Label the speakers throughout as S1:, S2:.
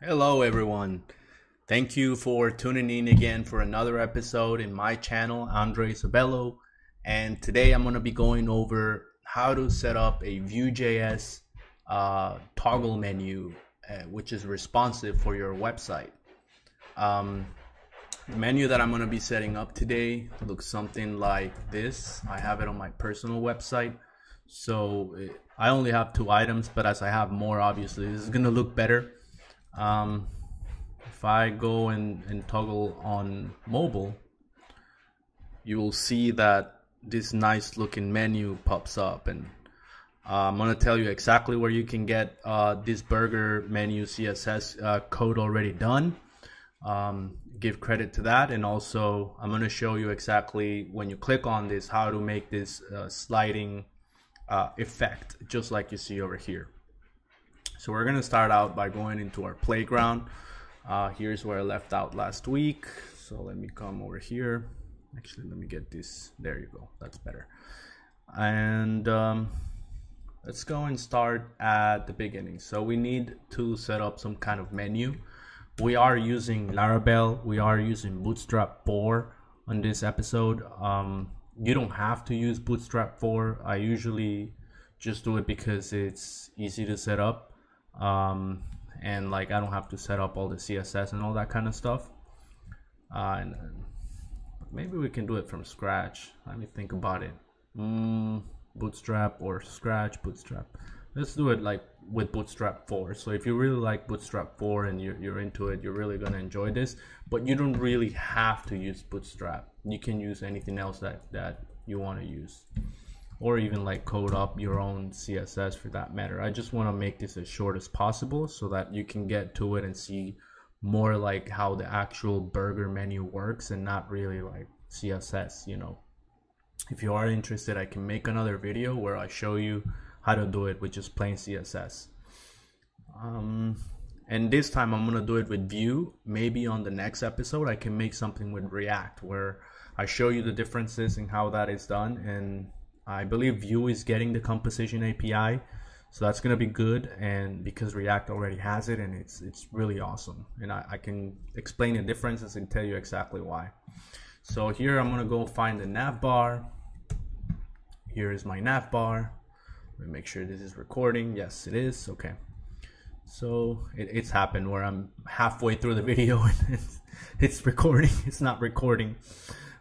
S1: Hello, everyone. Thank you for tuning in again for another episode in my channel, Andres Abello. And today I'm going to be going over how to set up a Vue.js uh, toggle menu, uh, which is responsive for your website. Um, the menu that I'm going to be setting up today looks something like this. I have it on my personal website. So I only have two items, but as I have more, obviously, this is going to look better um, if I go and, and toggle on mobile, you will see that this nice looking menu pops up and uh, I'm gonna tell you exactly where you can get uh, this burger menu CSS uh, code already done. Um, give credit to that and also I'm gonna show you exactly when you click on this how to make this uh, sliding uh, effect just like you see over here. So we're gonna start out by going into our playground. Uh, here's where I left out last week. So let me come over here. Actually, let me get this. There you go. That's better. And um, let's go and start at the beginning. So we need to set up some kind of menu. We are using Laravel. We are using Bootstrap 4 on this episode. Um, you don't have to use Bootstrap 4. I usually just do it because it's easy to set up um, and like I don't have to set up all the CSS and all that kind of stuff. Uh, and maybe we can do it from scratch. Let me think about it. Mm, bootstrap or scratch bootstrap. Let's do it like with Bootstrap 4. So if you really like Bootstrap 4 and you're, you're into it, you're really going to enjoy this. But you don't really have to use Bootstrap. You can use anything else that, that you want to use or even like code up your own css for that matter. I just want to make this as short as possible so that you can get to it and see more like how the actual burger menu works and not really like css you know. If you are interested i can make another video where i show you how to do it with just plain css um, and this time i'm gonna do it with vue. Maybe on the next episode i can make something with react where i show you the differences and how that is done and I believe Vue is getting the composition API, so that's gonna be good. And because React already has it, and it's it's really awesome, and I, I can explain the differences and tell you exactly why. So here I'm gonna go find the nav bar. Here is my nav bar. Let me make sure this is recording. Yes, it is. Okay. So it, it's happened where I'm halfway through the video and it's, it's recording. It's not recording.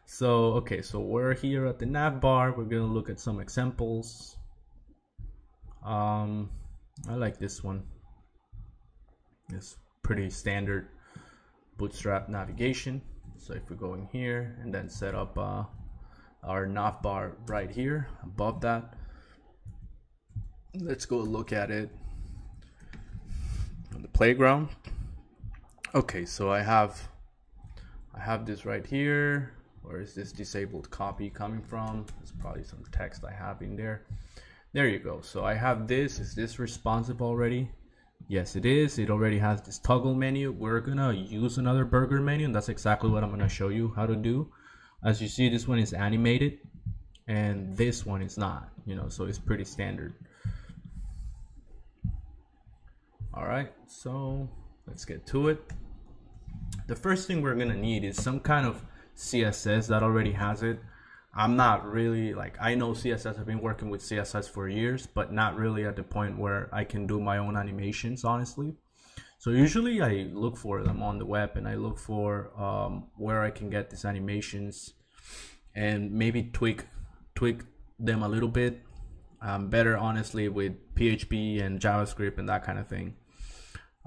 S1: So, okay, so we're here at the nav bar. We're gonna look at some examples. Um, I like this one. It's pretty standard bootstrap navigation. So if we go in here and then set up uh, our nav bar right here above that, let's go look at it on the playground. Okay, so I have I have this right here where is this disabled copy coming from? There's probably some text I have in there. There you go. So I have this. Is this responsive already? Yes, it is. It already has this toggle menu. We're gonna use another burger menu, and that's exactly what I'm gonna show you how to do. As you see, this one is animated, and this one is not. You know, so it's pretty standard. All right, so let's get to it. The first thing we're gonna need is some kind of CSS that already has it. I'm not really like I know CSS. I've been working with CSS for years, but not really at the point where I can do my own animations, honestly. So usually I look for them on the web and I look for um, where I can get these animations and maybe tweak tweak them a little bit. Um, better honestly with PHP and JavaScript and that kind of thing.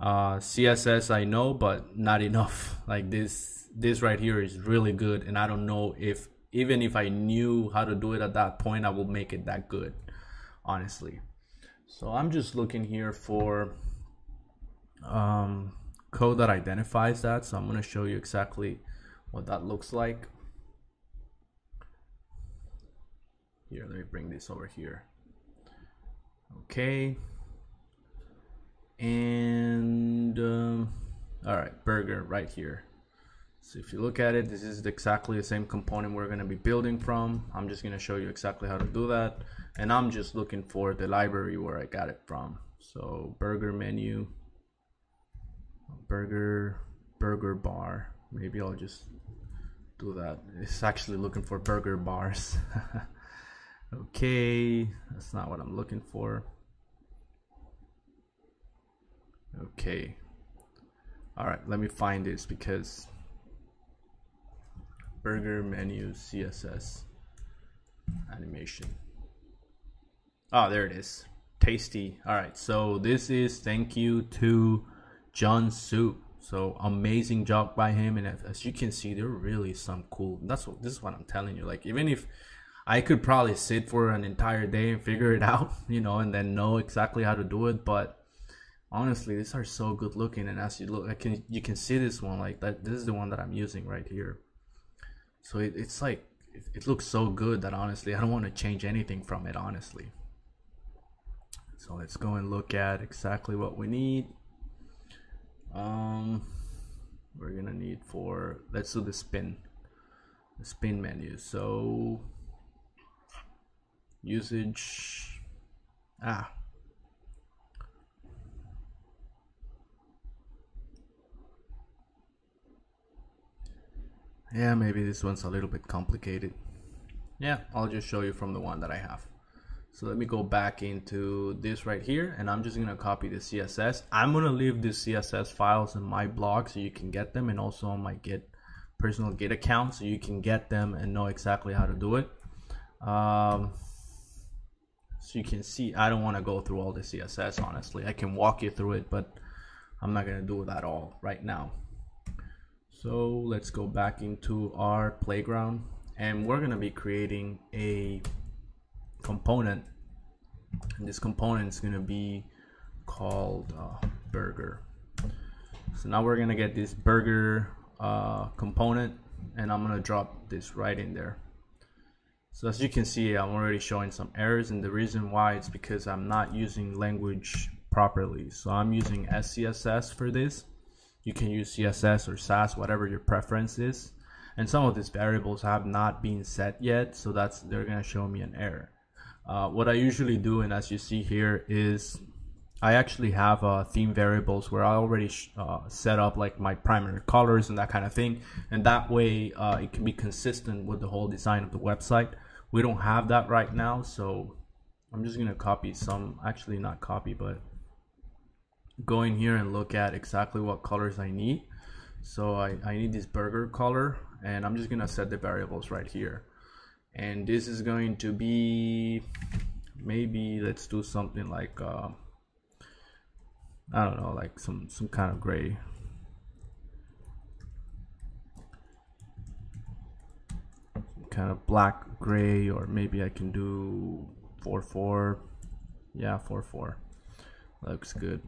S1: Uh, CSS I know, but not enough. Like this this right here is really good and i don't know if even if i knew how to do it at that point i would make it that good honestly. So i'm just looking here for um, code that identifies that. So i'm going to show you exactly what that looks like. Here let me bring this over here. Okay and um, all right burger right here so if you look at it, this is exactly the same component we're going to be building from. I'm just going to show you exactly how to do that. And I'm just looking for the library where I got it from. So burger menu. burger burger bar maybe I'll just do that it's actually looking for burger bars okay that's not what I'm looking for okay. All right let me find this because burger menu css animation. Oh there it is. Tasty. All right so this is thank you to Jon Suh so amazing job by him. And as you can see there are really some cool. That's what this is what i'm telling you. Like even if i could probably sit for an entire day and figure it out you know and then know exactly how to do it but honestly these are so good looking and as you look i can you can see this one like that this is the one that i'm using right here. So it, it's like it, it looks so good that honestly i don't want to change anything from it honestly. So let's go and look at exactly what we need. Um we're gonna need for let's do the spin the spin menu. So usage ah yeah maybe this one's a little bit complicated yeah I'll just show you from the one that I have so let me go back into this right here and I'm just gonna copy the CSS. I'm gonna leave the CSS files in my blog so you can get them and also on my Git personal Git account so you can get them and know exactly how to do it. Um, so you can see I don't want to go through all the CSS honestly. I can walk you through it but I'm not gonna do that all right now. So let's go back into our playground and we're gonna be creating a component. And this component is going to be called uh, burger. So now we're going to get this burger uh, component and I'm going to drop this right in there. So as you can see I'm already showing some errors and the reason why is because I'm not using language properly. So I'm using SCSS for this you can use CSS or Sass whatever your preference is and some of these variables have not been set yet so that's they're gonna show me an error uh, what I usually do, and as you see here, is I actually have uh, theme variables where I already uh, set up like my primary colors and that kind of thing. And that way uh, it can be consistent with the whole design of the website. We don't have that right now. So I'm just going to copy some, actually not copy, but go in here and look at exactly what colors I need. So I, I need this burger color and I'm just to set the variables right here. And this is going to be maybe let's do something like uh, I don't know like some some kind of gray. Kind of black gray or maybe I can do 4 4 yeah 4 4 looks good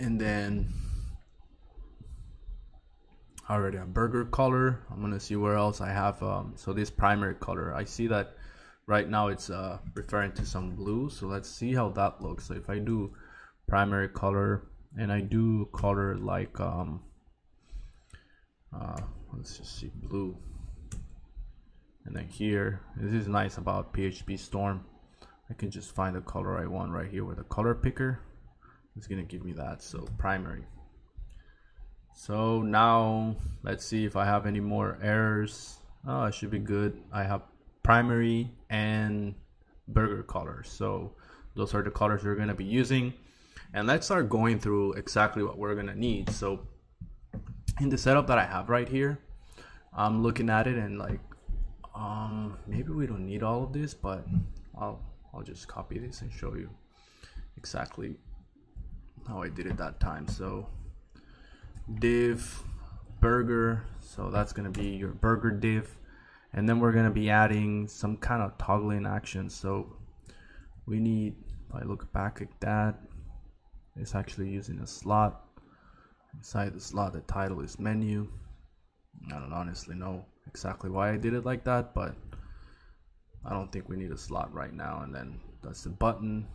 S1: and then already a burger color. I'm gonna see where else I have um, so this primary color. I see that right now it's uh, referring to some blue so let's see how that looks. So if I do primary color and I do color like um, uh, let's just see blue. And then here this is nice about PhpStorm. I can just find the color I want right here with a color picker it's gonna give me that so primary so now let's see if I have any more errors. Oh, it should be good. I have primary and burger colors. So those are the colors going to be using. And let's start going through exactly what we're to need. So in the setup that I have right here, I'm looking at it and like, um, maybe we don't need all of this, but I'll, I'll just copy this and show you exactly how I did it that time. So div burger so that's to be your burger div. And then we're to be adding some kind of toggling action. So we need if I look back at that it's actually using a slot. Inside the slot the title is menu. I don't honestly know exactly why I did it like that but I don't think we need a slot right now. And then that's the button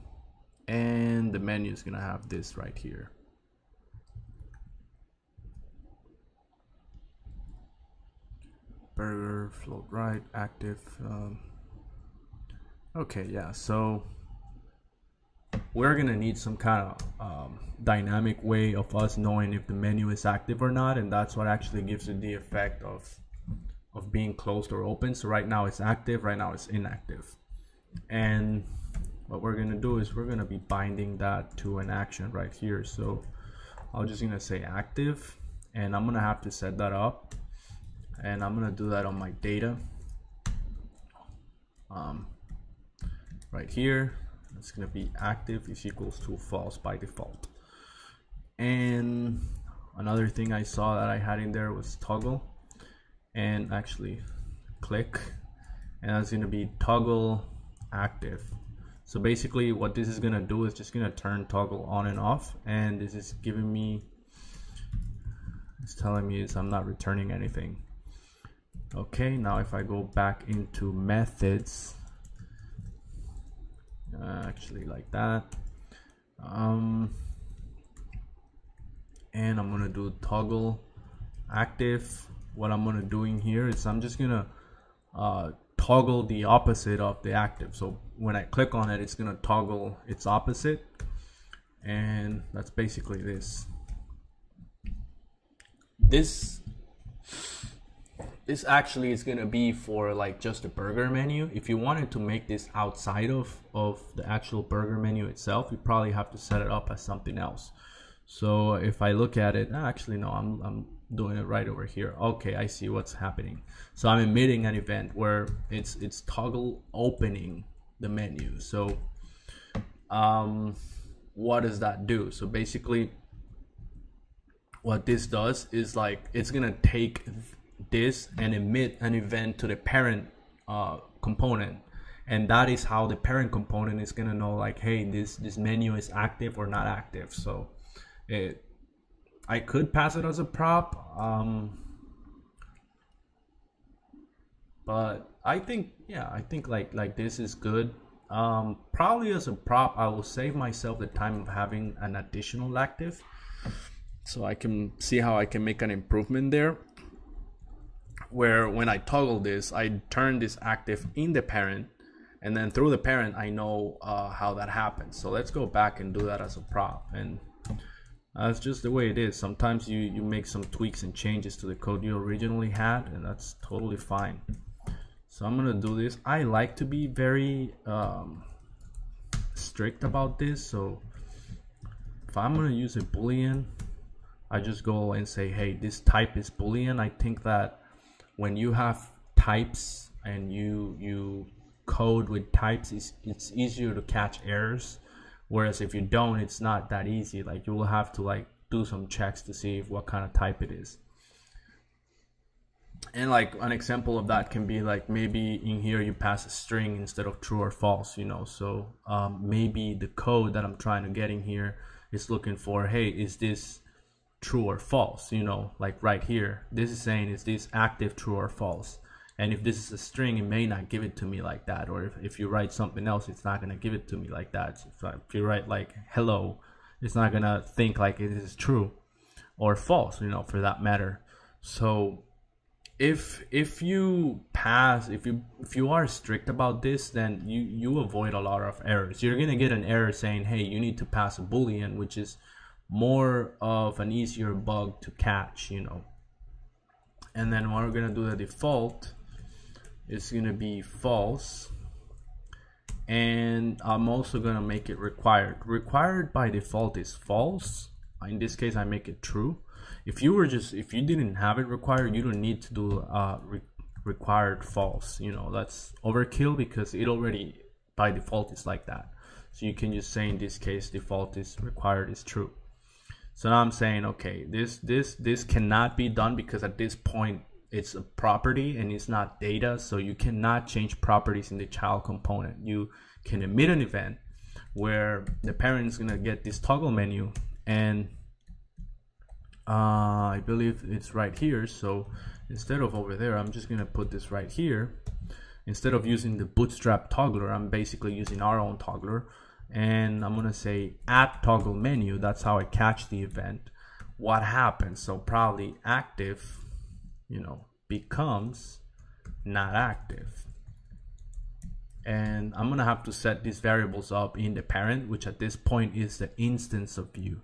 S1: and the menu is gonna have this right here. Burger float right active um, okay yeah so we're gonna need some kind of um, dynamic way of us knowing if the menu is active or not and that's what actually gives it the effect of of being closed or open. So right now it's active right now it's inactive. And what we're gonna do is we're gonna be binding that to an action right here. So I'm just gonna say active and I'm gonna have to set that up and I'm gonna do that on my data. Um, right here it's to be active is equals to false by default. And another thing I saw that I had in there was toggle and actually click and that's to be toggle active so basically what this is going to do is just going to turn toggle on and off and this is giving me it's telling me is I'm not returning anything. Okay now if I go back into methods uh, actually like that um, and I'm gonna do toggle active. What I'm gonna doing here is I'm just gonna uh, toggle the opposite of the active. So when I click on it it's gonna toggle its opposite. And that's basically this. This this actually is going to be for like just a burger menu. If you wanted to make this outside of of the actual burger menu itself you probably have to set it up as something else. So if i look at it ah, actually no i'm, I'm doing it right over here. Okay i see what's happening. So i'm emitting an event where it's it's toggle opening the menu. So um what does that do? So basically what this does is like it's gonna take this and emit an event to the parent uh, component. And that is how the parent component is gonna know like hey this this menu is active or not active. So it I could pass it as a prop um, but I think yeah I think like like this is good um, probably as a prop I will save myself the time of having an additional active so I can see how I can make an improvement there where when I toggle this, I turn this active in the parent and then through the parent, I know uh, how that happens. So let's go back and do that as a prop. And that's just the way it is. Sometimes you, you make some tweaks and changes to the code you originally had and that's totally fine. So I'm gonna do this. I like to be very um, strict about this. So if I'm gonna use a boolean, I just go and say, hey, this type is boolean. I think that when you have types and you you code with types it's, it's easier to catch errors whereas if you don't it's not that easy like you will have to like do some checks to see if what kind of type it is and like an example of that can be like maybe in here you pass a string instead of true or false you know? So um, maybe the code that i'm trying to get in here is looking for hey is this true or false you know? Like right here this is saying is this active true or false? And if this is a string it may not give it to me like that. Or if, if you write something else it's not going to give it to me like that. So if you write like hello it's not going to think like it is true or false you know for that matter. So if if you pass if you if you are strict about this then you you avoid a lot of errors you're to get an error saying hey you need to pass a boolean which is more of an easier bug to catch, you know. And then what we're gonna do the default is gonna be false. And I'm also gonna make it required. Required by default is false. In this case, I make it true. If you were just, if you didn't have it required, you don't need to do uh, re required false. You know, that's overkill because it already by default is like that. So you can just say in this case, default is required is true. So now I'm saying, okay, this this this cannot be done because at this point it's a property and it's not data. So you cannot change properties in the child component. You can emit an event where the parent is gonna get this toggle menu and uh, I believe it's right here. So instead of over there, I'm just gonna put this right here. Instead of using the bootstrap toggler, I'm basically using our own toggler and I'm gonna say add toggle menu that's how I catch the event what happens so probably active you know becomes not active and I'm gonna have to set these variables up in the parent which at this point is the instance of Vue